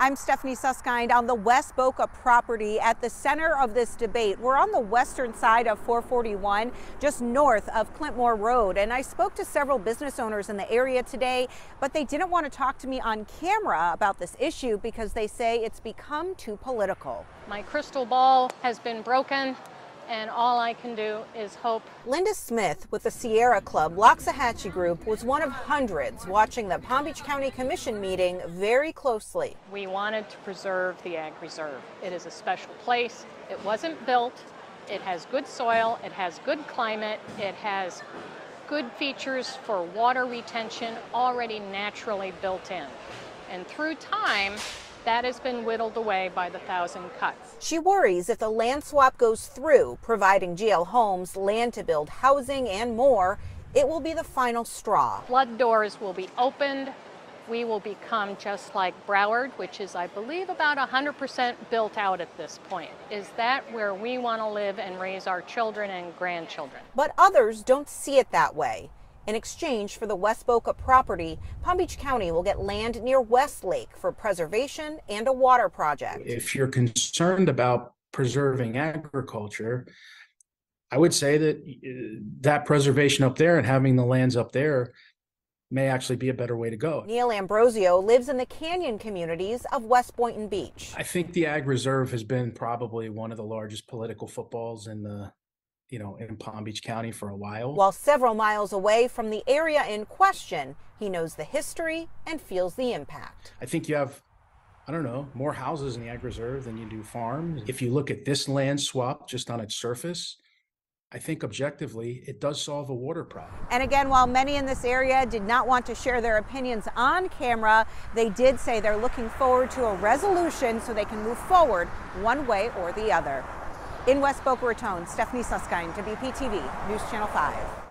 I'm Stephanie Susskind on the West Boca property at the center of this debate. We're on the western side of 441, just north of Clint Moore Road. And I spoke to several business owners in the area today, but they didn't want to talk to me on camera about this issue because they say it's become too political. My crystal ball has been broken and all I can do is hope. Linda Smith with the Sierra Club Loxahatchee Group was one of hundreds watching the Palm Beach County Commission meeting very closely. We wanted to preserve the Ag Reserve. It is a special place. It wasn't built. It has good soil. It has good climate. It has good features for water retention already naturally built in. And through time, that has been whittled away by the thousand cuts. She worries if the land swap goes through, providing GL Homes land to build housing and more, it will be the final straw. Flood doors will be opened. We will become just like Broward, which is, I believe, about 100% built out at this point. Is that where we want to live and raise our children and grandchildren? But others don't see it that way. In exchange for the West Boca property, Palm Beach County will get land near Westlake for preservation and a water project. If you're concerned about preserving agriculture, I would say that uh, that preservation up there and having the lands up there may actually be a better way to go. Neil Ambrosio lives in the canyon communities of West Boynton Beach. I think the Ag Reserve has been probably one of the largest political footballs in the you know, in Palm Beach County for a while. While several miles away from the area in question, he knows the history and feels the impact. I think you have, I don't know, more houses in the Ag Reserve than you do farms. If you look at this land swap just on its surface, I think objectively it does solve a water problem. And again, while many in this area did not want to share their opinions on camera, they did say they're looking forward to a resolution so they can move forward one way or the other. In West Boca Raton, Stephanie Susskind, WPTV News Channel 5.